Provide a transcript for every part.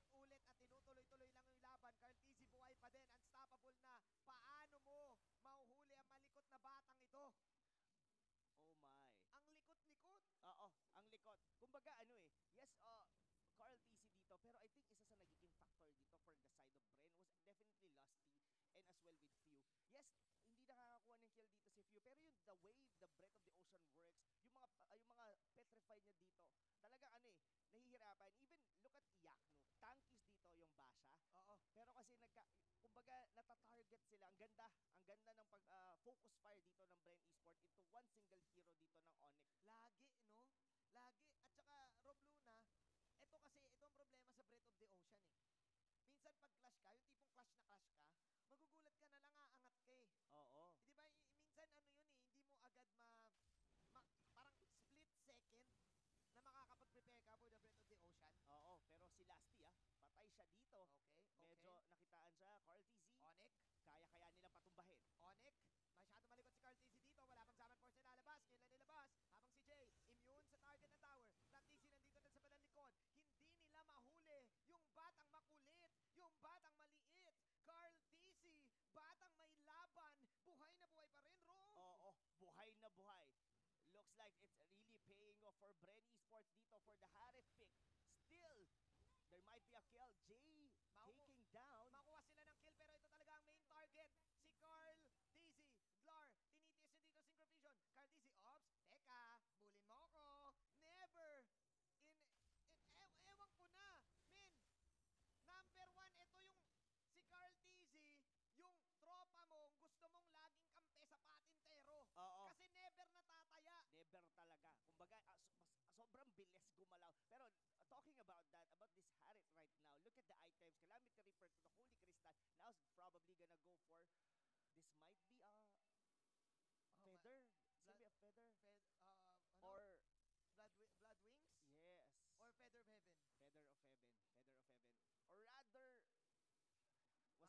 paulit-ulit at tinutuloy-tuloy lang yung laban. Carl Tizzy buhay pa din, unstoppable na. Paano mo mahuhuli ang malikot na batang ito? Oh my. Ang likot-likot. Oo, ang likot. Kumbaga ano eh, yes, uh, Carl TC dito, pero I think isa sa nagiging factor dito for the side of Bren was definitely Lusty and as well with Few. Yes, hindi nakakakuha ng kill dito si Few, pero yung the way the breath of the ocean works, yung mga uh, yung mga petrified niya dito, talaga ano eh, nahihirapan. Even Yakno, tankies dito yung Basha, Oo. pero kasi nagka, kumbaga nata-target sila. Ang ganda, ang ganda ng pag uh, focus fire dito ng Bren Esport into one single hero dito ng Onyx. Lagi, no? Lagi. At saka, Rob Luna, ito kasi, ito ang problema sa Breath of the Ocean eh. Minsan pag clash ka, yung tipong clash na clash ka, magugulat ka na lang aangat ka eh. Oo. Di ba, i- minsan ano yun eh, hindi mo agad ma, ma- parang split second na makakapag-prepare ka for the Breath of the Ocean. Oo, pero si Lasty ah, patay siya dito. Okay, okay. Medyo nakitaan siya, Carl TZ. Onyx, Kaya-kaya nilang patumbahin. Onyx, masyado malikot si Carl TZ dito, wala pang Zaman Force na lalabas, ngayon lang nilabas, habang si Jay, immune sa target ng tower, Black TZ nandito na sa bandang likod, hindi nila mahuli yung batang makulit, yung batang maliit, Carl TZ, batang may laban, buhay na buhay pa rin, Ro! Oo, buhay na buhay. Looks like it's really paying off for Bren Esports dito for the Harif pick. Still, there might be a kill. Jay Maku- taking down sila ng kill pero ito talaga ang main target. Si Carl Dizzy. Glar, tinitiis niya dito Synchrovision. Carl Dizzy, ops, teka, bulin mo ako. Never. In, in ew- ewan ko na. Min, number one, ito yung si Carl Dizzy, yung tropa mo, gusto mong laging kampe sa patintero. Oo. Kasi never natataya. Never talaga. Kumbaga, ah, so- mas- sobrang bilis gumalaw. Pero uh, talking about that, about this Harit right now, look at the items. Calamity Reaper to the Holy Crystal. Now probably gonna go for, this might be a, Oh, feather. It's gonna be a feather. Fed, uh, ano? Or, blood, wi- blood wings? yes. Or feather of heaven? Feather of Heaven. Feather of Heaven.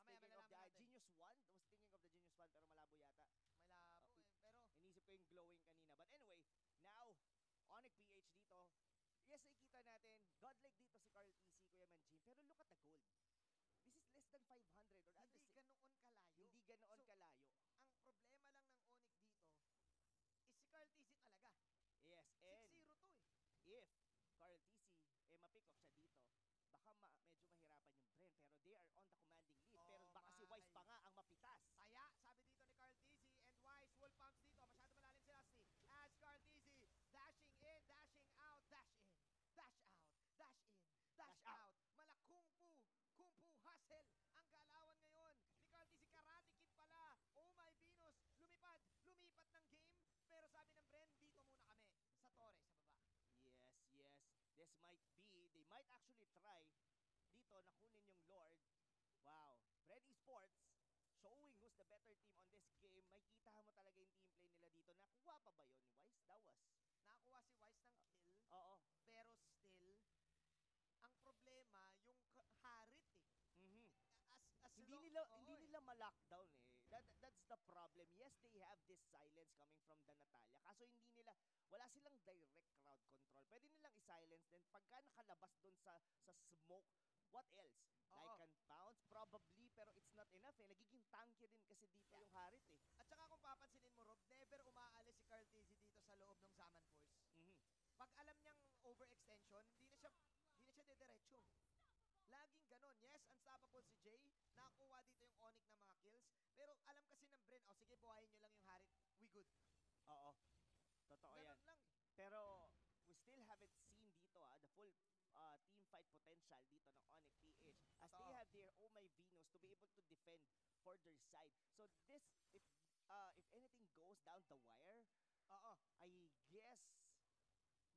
Or rather, was Mamaya thinking of the natin. Genius One. Was thinking of the Genius One pero malabo yata. May labo Okay. eh. Pero, Inisip ko yung glowing kanina. But anyway, now, Onyx PH dito. Yes, nakikita natin, godlike dito si Carl TC, Kuya Manjin. Pero look at the gold. This is less than 500 or under hindi ganoon kalayo. hindi ganoon So, kalayo. Ang problema lang ng Onyx dito is si Carl TC talaga. Yes, and 6-0 to eh. if Carl TC, eh, ma-pick off siya dito, baka ma- medyo mahirapan yung Bren. Pero they are on the commanding lead. pero Oh baka si my. Wise pa nga ang mapitas. Taya, sabi dito ni Carl TC and Wise, Wolf Pumps dito. Masyado malalim si Lasty. As Carl TC, dashing in, dashing out, dash in, dash out, dash in, dash, Dash out. out. Malakung pu, kung pu hustle ang galawan ngayon ni Carl TC. Karate Kid pala. Oh my Venus, lumipad, lumipat ng game. Pero sabi ng Bren, dito muna kami sa Torre, sa baba. Yes, This might be, they might actually try dito na kunin yung Lord. Wow. Red Esports showing who's the better team on this game. Makikita mo talaga yung team play nila dito. Nakuha pa ba yun, Wise? That was. Nakakuha si Wise ng kill. Oo. Pero still, ang problema, yung harit eh. Mhm. As, as Hindi nila oo hindi eh. nila ma-lockdown eh. That, the problem. Yes, they have this silence coming from the Natalia. Kaso hindi nila wala silang direct crowd control. Pwede nilang i-silence din pagka nakalabas doon sa sa smoke. What else? Oo. Like can pounce probably pero it's not enough eh. Nagiging tanky din kasi dito Yeah. yung Harit eh. At saka kung papansinin mo, Rob, never umaalis si Carl Tizzy dito sa loob ng Zaman Force. Mhm. Pag alam niyang overextension, hindi na siya, hindi na siya dediretso. Laging ganon. Yes, unstoppable si Jay. Nakakuha dito yung Onyx ng mga kills. Pero alam kasi ng Bren, oh sige, buhayin nyo lang yung Harit. We good. Oo. Totoo yan. Ganon lang. Pero we still haven't seen dito ah, the full uh, team fight potential dito ng Onyx PH as they Totoo. have their Oh My Venus to be able to defend for their side. So this, if uh, if anything goes down the wire, Oo. I guess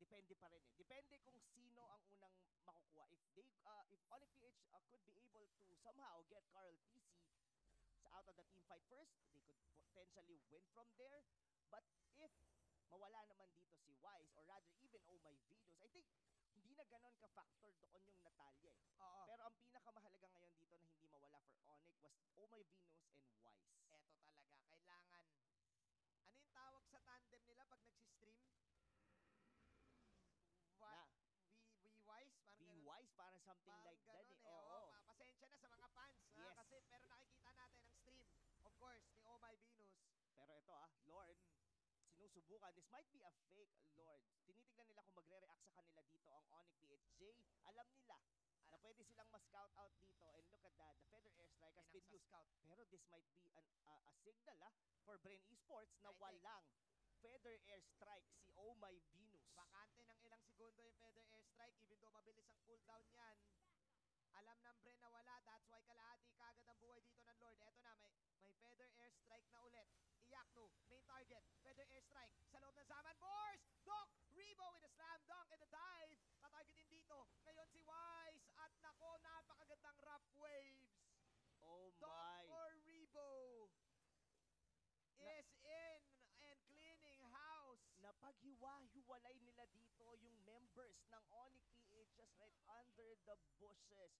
depende pa rin eh. Depende kung sino ang unang makukuha. If they uh, if Onyx PH uh, could be able to somehow get Carl sa out of the team fight first, they could potentially win from there. But if mawala naman dito si Wise or rather even Oh My Venus, I think hindi na ganon ka-factor doon yung Natalia eh. Oo. Pero ang pinakamahalaga ngayon dito na hindi mawala for Onyx was Oh My Venus and Wise. Eto talaga, kailangan. Ano yung tawag sa tandem nila pag nagsistream? Wa- Na. We, we wise? Parang Be ganun. wise, parang something Parang like that ganun eh. eh. Course, ni Oh My Venus. Pero ito ah, Lord, sinusubukan. This might be a fake, Lord. Tinitignan nila kung magre-react sa kanila dito ang Onyx PHJ. Alam nila na pwede silang ma-scout out dito. And look at that, the Feather Airstrike has been used. scout. Pero this might be an, uh, a signal ah, for Brain Esports na I think- walang Feather Airstrike si Oh My Venus. Bakante ng ilang segundo yung Feather Airstrike, even though mabilis ang cooldown niyan. Alam ng Bren na wala, that's why kalahati kagad ang buhay dito ng Lord. Eto na, may, may Airstrike na ulit. Iyakno, main target, Feather Airstrike sa loob ng Zaman Force! Doc, Rebo with a slam dunk and a dive. Tatarget din dito. Ngayon si Wise at nako, napakagandang rough waves. Oh Doc my. or Rebo is in and cleaning house. Napaghiwa-hiwalay nila dito yung members ng Onyx PHS right under the bushes.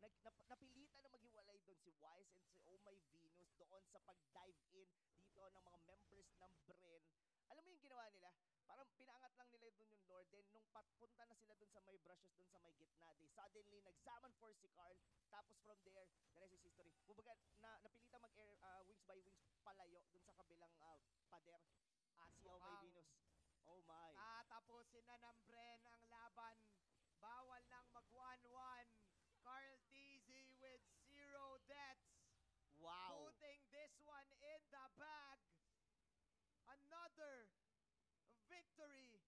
Nag, nap- napilitan na maghiwalay doon si Wise and si Oh My Venus doon sa pag-dive in dito ng mga members ng Bren. Alam mo yung ginawa nila? Parang pinaangat lang nila doon yung Lord. Then nung papunta na sila doon sa may brushes doon sa may gitna, they suddenly nagsaman for si Carl. Tapos from there, the rest is history. Kumbaga, na, napilitan mag-air uh, wings by wings palayo doon sa kabilang uh, pader. Oh My mukhang Venus. Oh my. Tatapusin na ng Bren ang laban. Bawal nang mag 1-1. Carl Tizzy with zero deaths. Wow. Putting this one in the bag. Another victory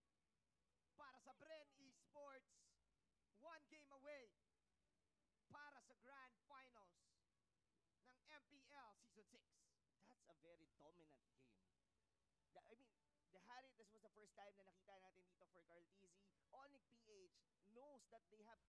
para sa Bren Esports. One game away para sa Grand Finals ng MPL Season 6. That's a very dominant game. I mean, the Harry, this was the first time na nakita natin dito for Carl Tizzy. Onyx PH knows that they have